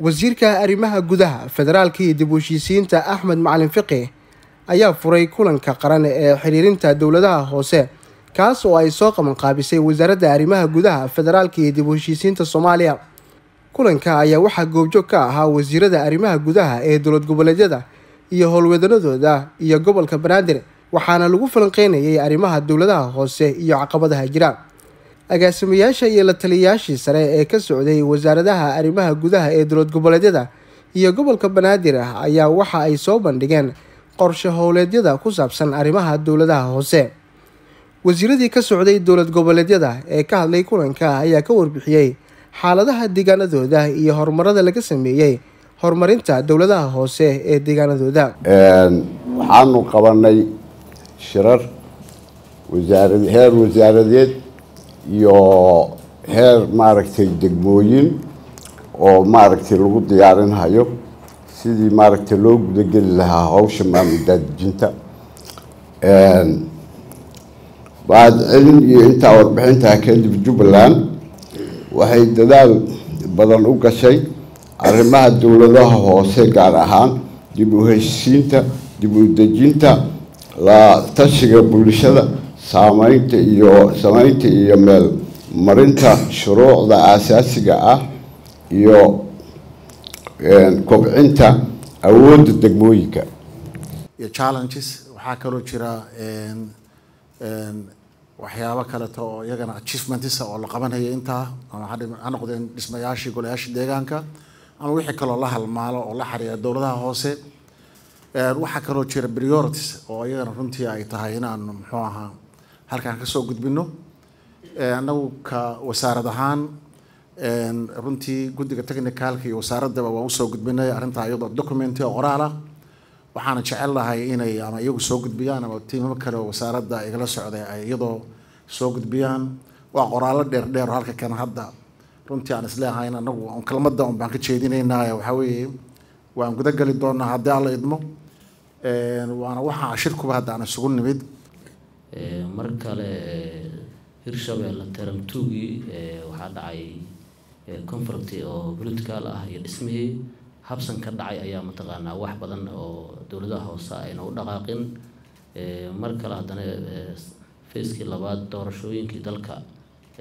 wasiirka arrimaha gudaha federaalka iyo dib u axmed macalin fiqi ayaa furay kulanka qaran ee xiriirinta dowladaha hoose kaas oo ay soo qabanqaabisay wasaaradda arrimaha gudaha federaalka iyo dib u soomaaliya. Kulanka ayaa waxaa goobjoog ka ahaa wasiirada arrimaha gudaha ee dowlad goboleedyada iyo howlwadanadooda iyo gobolka banaadir waxaana lagu falanqeynayay arrimaha dowladaha hoose iyo caqabadaha jira agaasimayaasha iyo la taliyayaashii sare ee ka socday wasaaradaha arrimaha gudaha ee dowlad goboleedyada iyo gobolka banaadir ah ayaa waxa ay soo bandhigeen qorshe howleedyada ku saabsan arrimaha dowladaha hoose. Wasiiradii ka socday dowlad goboleedyada ee ka hadlay kulanka ayaa ka warbixiyey xaaladaha deegaanadooda iyo horumarada laga sameeyey horumarinta dowladaha hoose ee deegaanadooda. Waxaanu qabanay shirar wasaara heer wasaaradeed iyo heer maaragtay degmooyin oo maaragtay lagu diyaarinhayo. Sidii maaragtay loo gudageli lahaa hawsha maamul daadejinta baad celin iyo intaa warbixintaa kadib jubbaland waxay dadaal badan u gashay arrimaha dowladaha hoose gaar ahaan dib u heshiisiinta dib u dejinta la tashiga bulshada saameynta iyo sameynta iyo meel marinta shuruucda aasaasiga ah iyo kobcinta awoodda degmooyinka. Iyo challenges waxaa kaloo jira waxyaabo kaleeto oo iyagana achievements oo la qabanaya intaa ama ha noqdeen dhismayaashii golayaashii deegaanka ama wixii kaloo la halmaalo oo la xiriira dowladaha hoose. Waxaa kaloo jira priorities oo iyagana runtii ay tahay inaan muxuu ahaa halkaan ka soo gudbino annagu ka wasaarad ahaan runtii guddiga technicalka iyo wasaaraddaba waan u soo gudbinay arrintaa iyadoo document oo qoraal ah. Waxaana jecel lahay inay ama iyagu soo gudbiyaan ama tiimamo kale oo wasaaradda igala socday ay iyadoo soo gudbiyaan. Waa qoraallo dheer dheer oo halka kan hadda. Runtii aan isleehayn anagu kelmadda un baan ka jeedinaynaa waxaa waan gudageli doonaa haddii alla idmo. Waana waxaa shirkuba hadda aan isugu nimid mar kale hirshabelle taramtuugii waxaa dhacay conflict oo political ah iyo dhismihii. Habsan ka dhacay ayaa mataqaanaa wax badan oo dowladaha hoose ayna u dhaqaaqin. Mar kale haddana facekii labaad doorashooyinkii dalka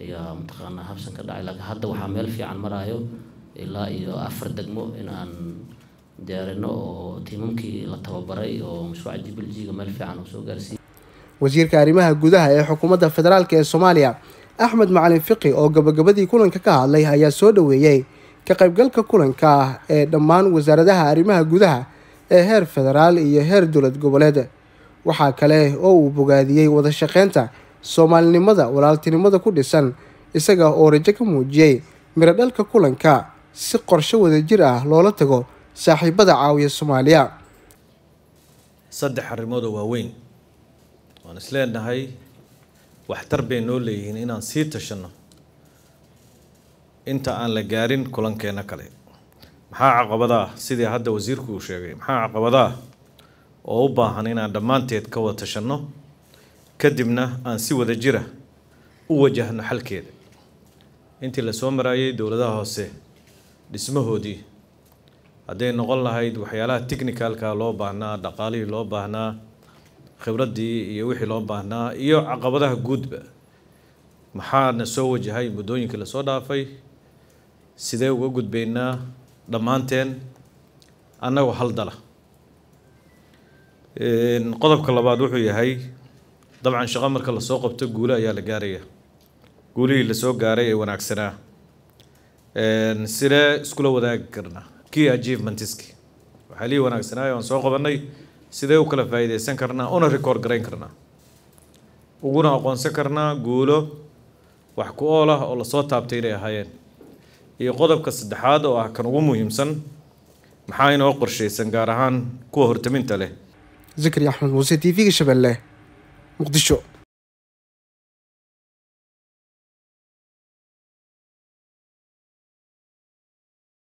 ayaa mataqaanaa habsan ka dhacay. Laakiin hadda waxaa meel fiican maraayo ilaa iyo afar degmo in aan diyaarino oo tiimamkii la tababaray oo mashruuca jibiljiga meel fiican oo soo gaarsiiyey wasiirka arrimaha gudaha ee xukuumadda federaalk ee soomaaliya axmed macalin fiqi oo gabagabadii kulanka ka hadlay ayaa soo dhaweeyey ka qaybgalka kulanka ah ee dhammaan wasaaradaha arrimaha gudaha ee heer federaal iyo heer dowlad goboleed. Waxaa kale oo uu bogaadiyey wada shaqeynta soomaalinimada walaaltinimada ku dhisan isaga oo rajo ka muujiyey miro dhalka kulanka si qorshe wadajir ah loola tago saaxiibada caawiya soomaaliya. Saddex arrimood oo waaweyn waan isleenahay waxtar bay noo leeyihiin inaan sii tashanno. Inta aan la gaarin kulankeena kale. Maxaa caqabadaa sidii hadda wasiirku uu sheegay. Maxaa caqabadaa oo u baahan inaan dhammaanteed ka wada tashanno kadibna aan si wada jira u wajahno xalkeeda. Intii la soo maraayay dowladaha hoose dhismahoodii hadday noqon lahayd waxyaalaha technicalka loo baahnaa dhaqaalihii loo baahnaa khibraddii iyo wixii loo baahnaa iyo caqabadaha guudba. Maxaana soo wajahay muddooyinkii la soo dhaafay. Sidee uga gudbaynaa? Dhammaanteen annagoo hal dala qodobka labaad wuxuu yahay dabcan shaqo marka la soo qabto guule ayaa la gaaraya. Guulihii la soo gaaray ee wanaagsanaa. Sidee iskula wadaagi karnaa. Key achievementski waxaa lii wanaagsanaayo aan soo qabanay sidee u kala faa'iidaysan karnaa? Una record garayn karnaa. Uguna aqoonsan karnaa guulo wax ku ool ah oo la soo taabtay inay ahaayeen. Iyo qodobka saddexaad oo ah kan ugu muhiimsan maxaa inoo qorshaysan gaar ahaan kuwa hortaminta leh? Zikri axmed muuse t v-ga shabeelle muqdisho